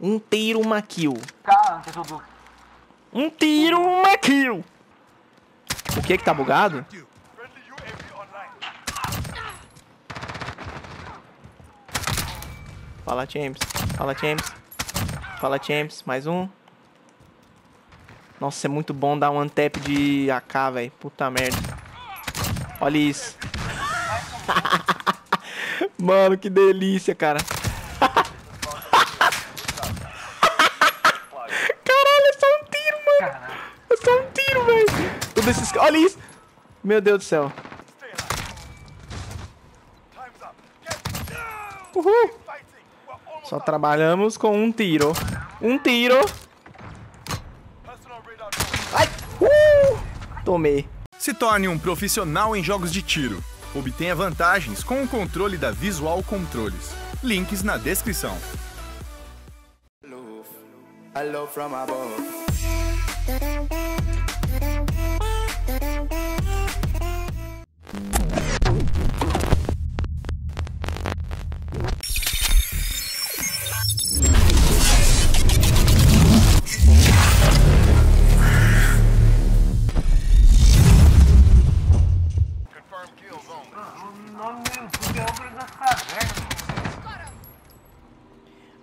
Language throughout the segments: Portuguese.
Um tiro, uma kill. Um tiro, uma kill. O que que tá bugado? Fala, James. Fala, James. Fala, James. Mais um. Nossa, é muito bom dar um tap de AK, velho. Puta merda. Olha isso. Mano, que delícia, cara. Caralho, é só um tiro, mano. É só um tiro, velho. Todos esses... Olha isso. Meu Deus do céu. Uhul. Só trabalhamos com um tiro. Um tiro. Ai! Uh! Tomei. Se torne um profissional em jogos de tiro. Obtenha vantagens com o controle da Visual Controles. Links na descrição. Hello from above.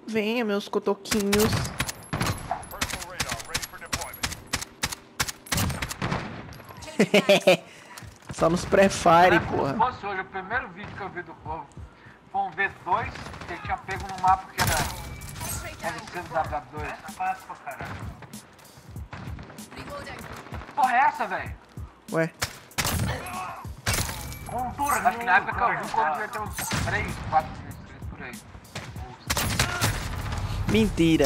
Venha, meus cotoquinhos. Personal Só nos pré-fire, porra. Se fosse hoje o primeiro vídeo que eu vi do povo, foi um V2 que ele tinha pego no mapa que era LCW2. Essa fácil pra caralho. Porra, é essa, velho? Ué, Contorno. Acho que na época que eu vi, o povo devia ter uns 3, 4 inscritos por aí. mentira.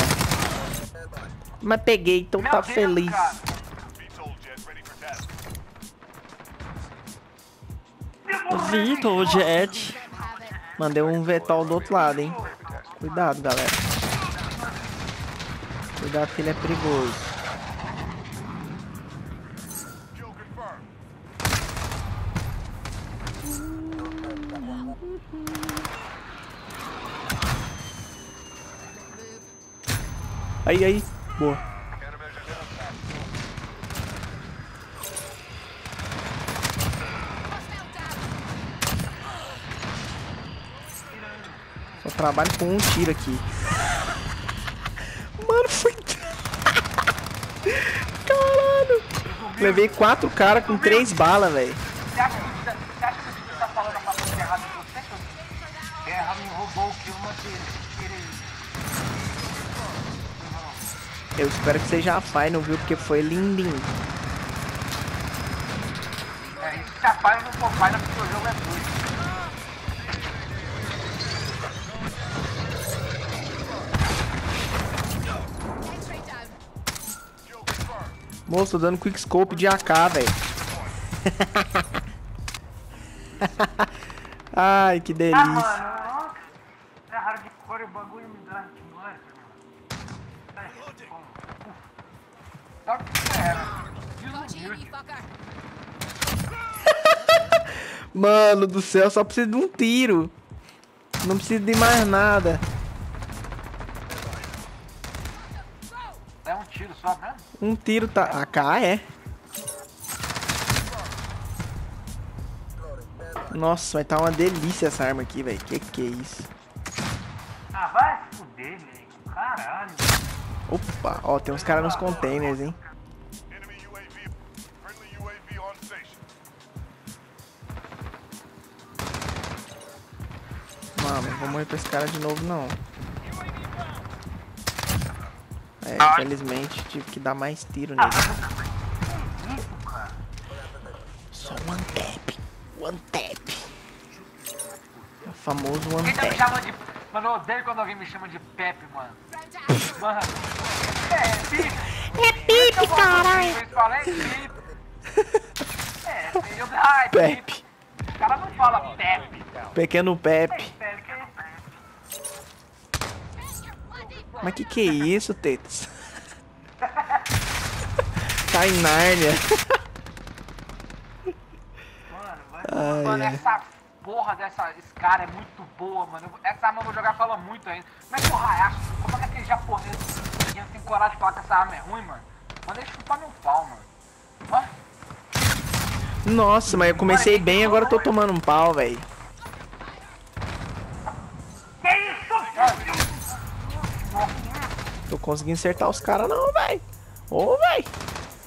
Mas peguei, então Meu tá Deus, feliz. cara. Vitor, Jet. Mandei um Vetol do outro lado, hein. Cuidado, galera. Cuidado que ele é perigoso. Aí, aí. Boa. Só trabalho com um tiro aqui. Mano, foi. Caralho. Levei quatro caras com três balas, velho. Você acha que você que você tá falando a palavra errada em você? Que Erra me roubou o kill, que ele... Eu espero que seja a Final, viu? Porque foi lindinho. É, isso se apaga no Popeye porque o jogo é doido. Moço, dando quickscope de AK, velho. Ai, que delícia. mano, é o bagulho me dá. Mano do céu, só preciso de um tiro. Não preciso de mais nada. É um tiro só mesmo? Um tiro tá. AK é. Nossa, vai tá uma delícia essa arma aqui, velho. Que que é isso? Ah, vai fuder, velho. Caralho. Opa, ó, tem uns caras nos containers, hein? Mano, não vou morrer pra esse cara de novo, não. É, infelizmente tive que dar mais tiro nele. Só one tap. One tap. É o famoso one Quem tá me tap. chamando de. Mano, eu odeio quando alguém me chama de Pepe, mano. Mano. É, Pipe. É pipe, caralho. Vocês falam, é Pipe. É, eu. Ai, Pepe. O cara não fala Pepe. Pequeno Pepe. Pepe, que é Mas que que é isso, Tetas? tá em Nárnia. Mano, vai. Ai, mano, ai. essa porra dessa Scar é muito boa, mano. Essa arma eu vou jogar fala muito ainda. Como é que o Hayashi, como é que aquele japonês coragem de falar que essa arma é ruim, mano, manda ele chupar meu pau, mano. Ó, Nossa, mas eu comecei bem, agora eu tô tomando um pau, velho. Tô conseguindo acertar os caras não, velho. Ô, velho.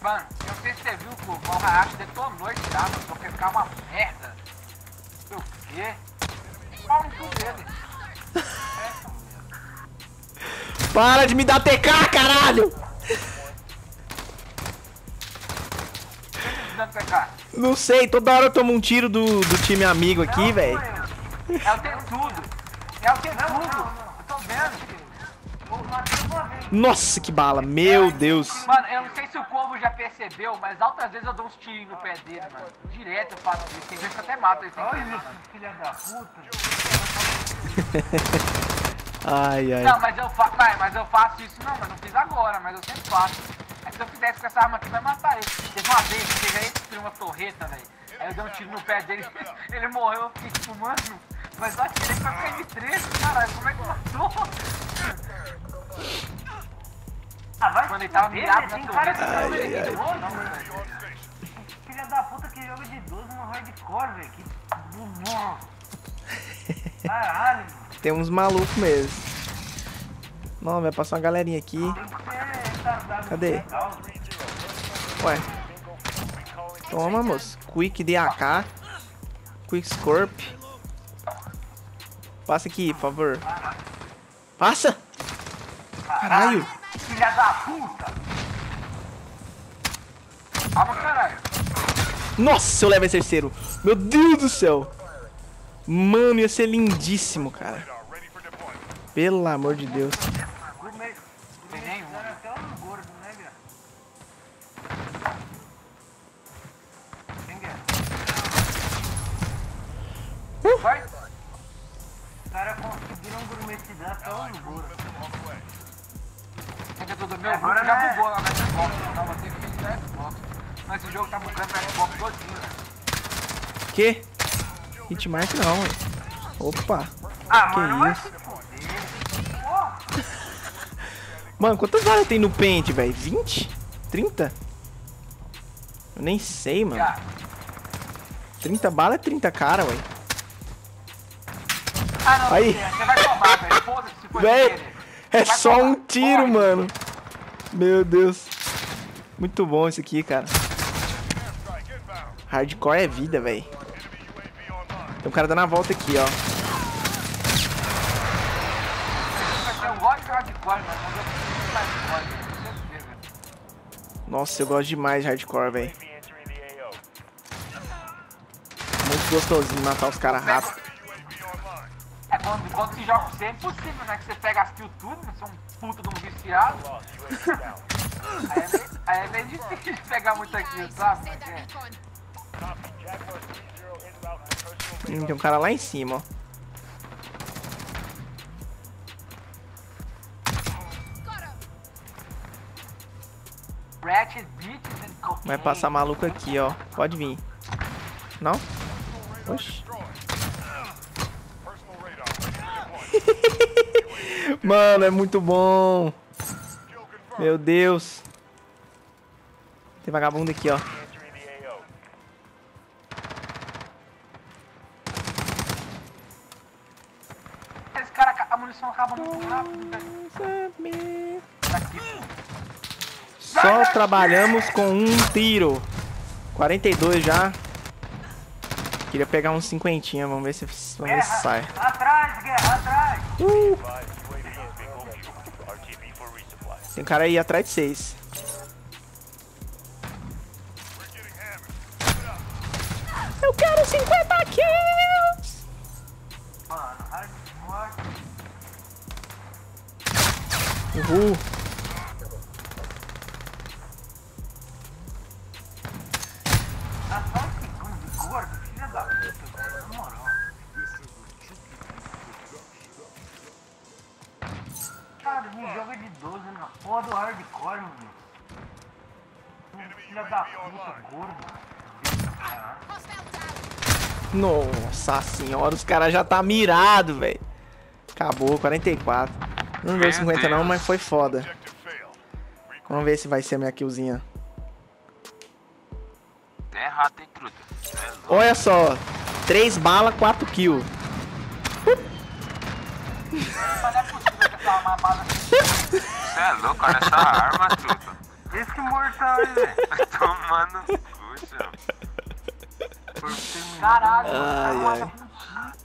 Mano, eu não sei se você viu que o Valhash detonou esse cara, mano, só que ficar uma merda. Sei o quê? Pau no cu dele. Para de me dar TK, caralho. Não sei, toda hora eu tomo um tiro do, do time amigo aqui, velho. É o tem tudo. É o tem tudo. Nossa, que bala. Meu Deus. Mano, eu não sei se o Corvo já percebeu, mas altas vezes eu dou uns tiros no pé dele, mano. Direto eu faço isso. Tem vezes que eu até mato ele sem querer. filha da puta. Ai, ai. Não, mas eu faço. Mas eu faço isso não, mas não fiz agora, mas eu sempre faço. Aí se eu fizesse com essa arma aqui, vai matar ele. Teve uma vez que aí destruiu uma torreta, velho. Aí eu dei um tiro no pé dele, ele morreu, eu fiquei tipo, mano, mas eu atirei pra PM3, caralho, como é que matou? Ah, vai Quando ele se tava mirado né? na que Ai, ai, de ai. 12, mano. Filha da puta que joga de 12 no hardcore, velho. Que. Caralho. Tem uns malucos mesmo. Não, vai passar uma galerinha aqui. Cadê? mental. Ué. Toma, moço. Quick DAK. Quick Scorp. Passa aqui, por favor. Passa! Caralho! Filha da puta. Calma, caralho. Nossa, eu levo esse terceiro. Meu Deus do céu. Mano, ia ser lindíssimo, cara. Pelo amor de Deus. Gourmet- os né? Vai. Os caras conseguiram gourmetizar até os meu Agora já é- bugou lá na Xbox. Não, vou ter que ir na Xbox. Mas esse jogo tá bugando na Xbox todinho, né? Que? Hitmark não, ué. Opa. Ah, Que mano, isso? Mano, quantas balas tem no pente, velho? 20? 30? Eu nem sei, mano. Já. 30 balas é 30 cara, ué. Ah, não, Aí. você vai tomar, velho. Foda-se se for. É só um tiro, mano. Meu Deus. Muito bom isso aqui, cara. Hardcore é vida, velho. Tem um cara dando a volta aqui, ó. Nossa, eu gosto demais de hardcore, velho. Muito gostosinho matar os caras rápido. Quando, quando se joga você é impossível, né? Que você pega as kills tudo, né? Você é um puta de um viciado. aí, é meio, aí é meio difícil pegar muita kill, sabe? É. Hum, tem um cara lá em cima, ó. Vai passar maluco aqui, ó. Pode vir. Não? Oxi. Mano, é muito bom. Meu Deus. Tem vagabundo aqui, ó. Esse cara, a munição acaba muito rápido, velho. Só trabalhamos com um tiro. 42 já. Queria pegar uns cinquentinha, vamos ver se, vamos ver se sai. Atrás, guerra, atrás. Tem cara aí atrás de vocês. Eu quero 50 kills! Uhul. Porra do hardcore, mano. Filha da puta, gordo. Nossa senhora, os caras já tá mirado, velho. Acabou, 44. Não deu 50 não, mas foi foda. Vamos ver se vai ser a minha killzinha. É rato, hein, truta? É. Olha só. 3 balas, 4 kills. Mas não é possível que arma armada Você é louco, olha essa arma, truta. Esse mortal aí, velho. Vai tomando no cu, chão. Por você me- Caralho, Ai, mano, ai.